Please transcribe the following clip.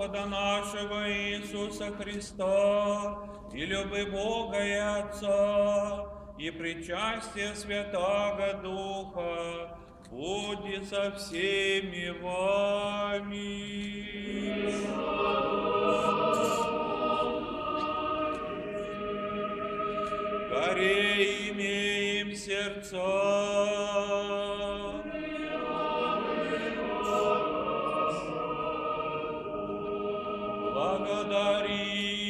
Господа нашего Иисуса Христа, и любы Бога и Отца, и причастие Святаго Духа, будет со всеми вами. Горе имеем сердца. Благодарим